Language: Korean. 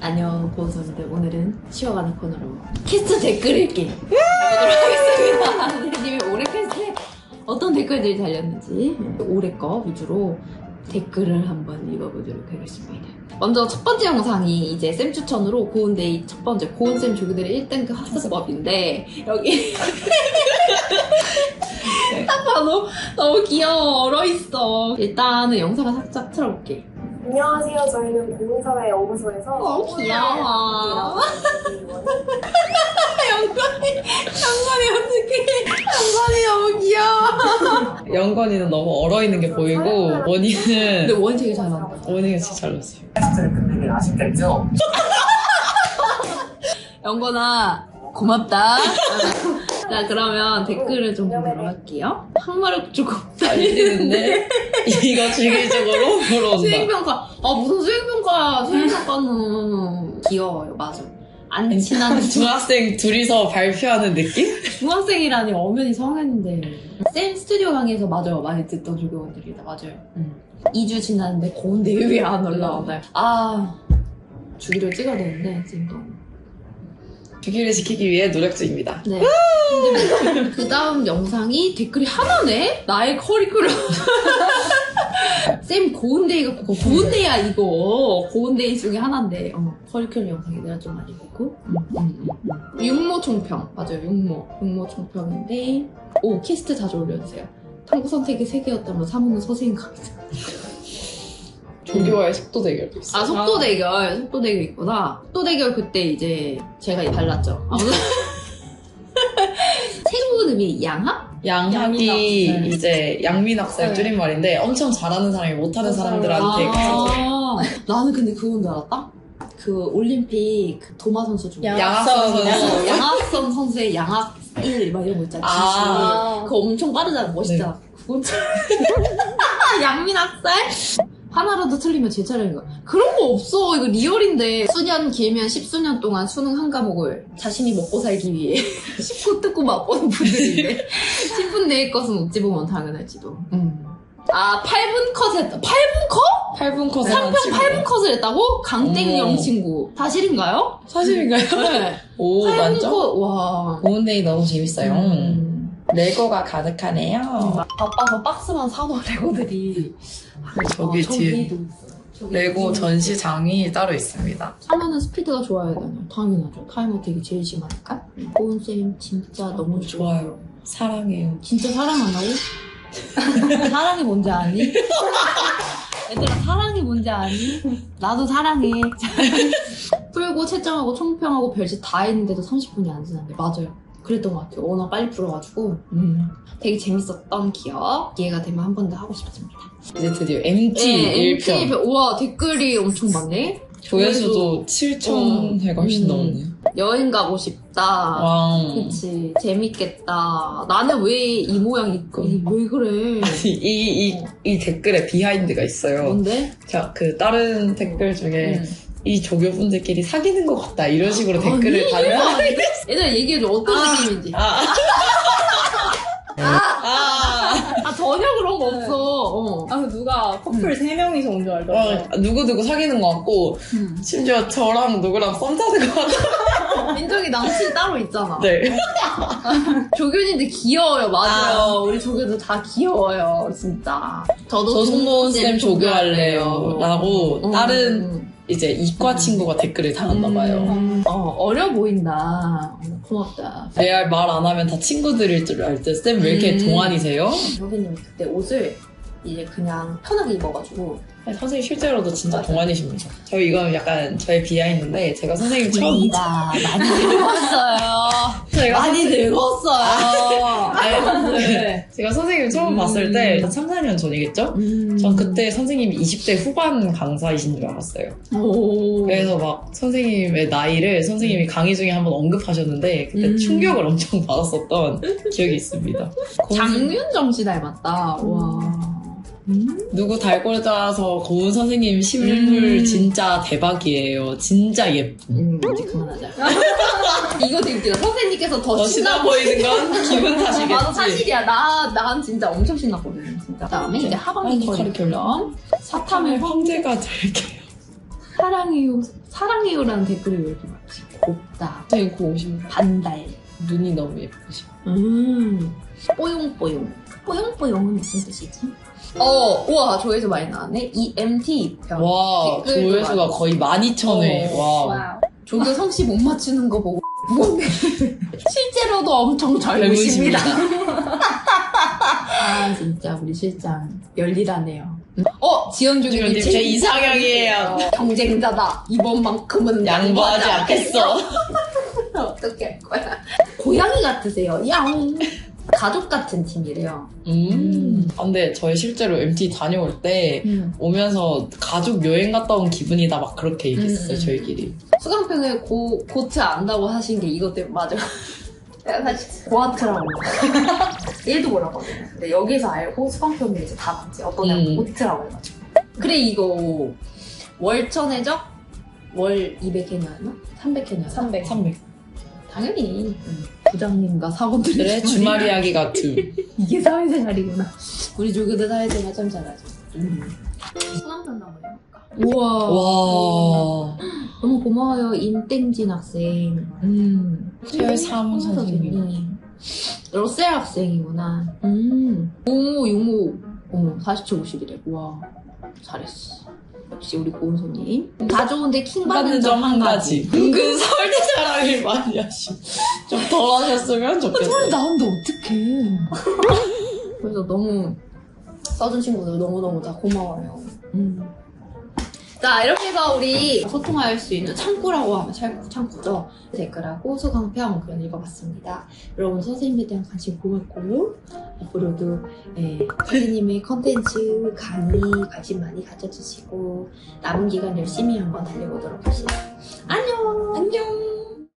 안녕 보선들. 오늘은 쉬어가는 코너로 캐스트 댓글 읽기 해보도록 하겠습니다. 선생님이 올해 캐스트에 어떤 댓글들이 달렸는지 올해 거 위주로 댓글을 한번 읽어보도록 하겠습니다. 먼저 첫 번째 영상이 이제 쌤 추천으로 고은데이 첫 번째 고은쌤 조교들의 1등급 학습법인데 여기 딱 봐도 너무 귀여워 얼어있어. 일단은 영상을 살짝 틀어볼게 안녕하세요. 저희는 공사회 연구소에서 너무 귀여워. 영건이, 영건이 어떡해. 영건이 너무 귀여워. 영건이는 너무 얼어 있는 게 보이고 원희는 근데 원이 되게 잘 나온다. 원희가 진짜 잘 났어요. 테스트를 끝내길 아쉽겠죠? 영건아, 고맙다. 자, 그러면 댓글을 좀 보도록 할게요. 한마력 조금 달리는데 이거 주기적으로 물어온다. 수행평가. 아, 무슨 수행평가야. 수행평가는 귀여워요. 맞아. 안 친한 중학생 둘이서 발표하는 느낌? 중학생이라니 엄연히 성했는데. 쌤 스튜디오 강의에서 맞아요. 많이 듣던 조교원들이다. 맞아요. 음. 2주 지났는데 건데 왜 안 올라오나요? 아, 주기로 찍어야 되는데, 지금 너무. 6위를 지키기 위해 노력 중입니다. 네. 그 다음 영상이 댓글이 하나네? 나의 커리큘럼. 쌤 고운데이가 고- 고운데야 이거. 고운데이 중에 하나인데. 어, 커리큘럼 영상이 내가 좀 많이 보고. 음, 음, 음, 육모 총평. 맞아요 육모. 육모 총평인데. 오 키스트 자주 올려주세요. 탐구 선택이 3개였다면 사무는 서생인 강의자 조교와의 속도 대결도 있어. 아 속도 대결 속도 대결 있구나 속도 대결 그때 이제 제가 달랐죠 아무튼 새로운 의미 양합? 양학이 양민학생. 이제 양민학생 네. 줄임말인데 엄청 잘하는 사람이 못하는 사람들한테 가서 아, 나는 근데 그건 줄 알았다? 그 올림픽 그 도마 선수 중에 양- 양학선 선수. 어, 양학선 선수의 양학 1, 막 이런 거 있잖아. 아. 그거 엄청 빠르잖아. 멋있잖아. 그건 참- 양민학생? 하나라도 틀리면 제 차례인 거야. 그런 거 없어. 이거 리얼인데. 수년 길면 10수년 동안 수능 한 과목을 자신이 먹고 살기 위해 씹고 뜯고 맛보는 분들인데 10분 내의 것은 어찌 보면 당연할지도. 음. 아, 8분 컷 했다. 8분 컷? 8분 컷 3편 8분 컷을 했다고? 강땡영 어머. 친구. 사실인가요? 사실인가요? 네. 오 8분 만점? 컷, 와. 고은데이 너무 재밌어요. 음. 레고가 가득하네요. 바빠서 박스만 사놓은 레고들이. 저기 어, 뒤에 저기도 있어요. 저기 레고 있어요. 전시장이 따로 있습니다. 하면은 스피드가 좋아야 되나요? 당연하죠. 타이머 되게 제일 심하니까. 고은쌤 진짜 너무 좋아요. 사랑해요. 진짜 사랑한다고? 사랑이 뭔지 아니? 얘들아 사랑이 뭔지 아니? 나도 사랑해. 풀고 채점하고 총평하고 별짓 다 했는데도 30분이 안 지났는데 맞아요. 그랬던 것 같아요. 워낙 빨리 풀어가지고 음, 되게 재밌었던 기억. 기회가 되면 한 번 더 하고 싶습니다. 이제 드디어 MT 네, 1편. MT 우와 댓글이 엄청 많네. 조회수도 7천 회가 훨씬 음. 넘네요. 여행 가고 싶다. 와. 그치 재밌겠다. 나는 왜 이 모양 입고 이- 왜 그래? 이, 이, 이 댓글에 비하인드가 있어요. 뭔데? 자, 그, 다른 댓글 중에, 음. 이 조교분들끼리 사귀는 것 같다. 이런 식으로 댓글을 달면. 얘들 얘기해줘 어떤 느낌인지. 아. 아. 아 전혀 그런 거 없어. 어. 아, 누가 커플 세 명이서 온 줄 알더라고요. 어, 누구누구 사귀는 것 같고, 음. 심지어 저랑 누구랑 썸 타는 것 같아. 민정이 남친 따로 있잖아. 네. 조교님들 귀여워요. 맞아요. 우리 조교들 다 귀여워요. 진짜. 저도 저 송보은 쌤 조교할래요. 라고, 음. 다른 이제 이과 친구가 댓글을 달았나 봐요. 음. 어, 어려 보인다. 어, 고맙다. 레알 말안 하면 다 친구들일 줄 알 때, 쌤 왜 이렇게 음. 동안이세요? 조교님 그때 옷을 이제 그냥 편하게 입어가지고 선생님 실제로도 진짜 동안이십니다. 저희 이건 약간 저의 비하인드인데, 제가 선생님 처음 니다 많이 늙었어요. 제가 많이 늙었어요. 네. 제가 선생님 처음 음. 봤을 때 3, 4년 전이겠죠? 음. 전 그때 선생님이 20대 후반 강사이신 줄 알았어요. 오. 그래서 막 선생님의 나이를 선생님이 강의 중에 한번 언급하셨는데 그때 음. 충격을 엄청 받았었던 기억이 있습니다. 장윤정 씨 닮았다. 와. 음? 누구 달고 따라서 고은 선생님 실물 음. 진짜 대박이에요. 진짜 예쁨. 음, 이제 그만하자. 이거 되게 웃기다. 선생님께서 더 더 신나 신나 보이는 건 기분 탓이겠지. 맞아, 사실이야. 나, 난 진짜 엄청 신났거든, 진짜. 그 다음에 이제 하반기 커리큘럼. 사탐을 황제가 될게요. 사랑해요. 사랑해요라는 댓글이 왜 이렇게 많지? 곱다, 선생님 고 오십니다. 반달, 눈이 너무 예쁘시고. 음, 뽀용뽀용. 뽀용뽀용은 무슨 뜻이지? 어, 우와, 조회수 많이 나왔네. EMT 편. 와, 댓글도 조회수가 많이 거의 12,000회. 어, 와. 조교 성씨 못 맞추는 거 보고 뭔데? 실제로도 엄청 잘 보십니다. 아 진짜 우리 실장 열일하네요. 어 지연 조교님 제 이상형이에요. 경쟁자다. 이번만큼은 양보하지 않겠어. 어떻게 할 거야? 고양이 같으세요. 야옹. 가족 같은 팀이래요. 음. 아, 근데 저희 실제로 MT 다녀올 때 음. 오면서 가족 여행 갔다 온 기분이다 막 그렇게 얘기했어요, 음. 저희끼리. 수강평에 고, 고트 안다고 하신 게 이것 때문에 맞아. 내가 사실 고아트라고 얘도 몰랐거든요. 근데 여기서 알고 수강평이 이제 다 맞지. 어떤 애는 음. 고트라고 해가지고. 그래 이거 월천해적 월 200회냐였나? 300회냐? 300. 300. 당연히 부장님과 사원들의 그래, 주말 이야기 같은. 이게 사회생활이구나. 우리 조교들 사회생활 참 잘하죠. 수강평 한번 해볼까? 우와. 와. 너무 고마워요, 임땡진 학생. 음. 최삼 선생님. 러셀 학생이구나. 음. 오, 용 호. 어머, 40초 50이래. 와, 잘했어. 역시 우리 고은소님. 다 좋은데 킹 받는 점 한 가지. 은근 설대 자랑을 많이 하시. 좀덜 하셨으면 좋겠어요. 소리 나온데 어떡해. 그래서 너무 써준 친구들 너무너무 다 고마워요. 음. 자, 이렇게 해서 우리 소통할 수 있는 창구라고 하면 창- 창구죠. 댓글하고 소강평 그런 읽어봤습니다. 여러분 선생님에 대한 관심 고맙고 앞으로도 예, 선생님의 컨텐츠, 강의 관심 많이 가져주시고 남은 기간 열심히 한번 달려보도록 합시다.